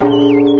Música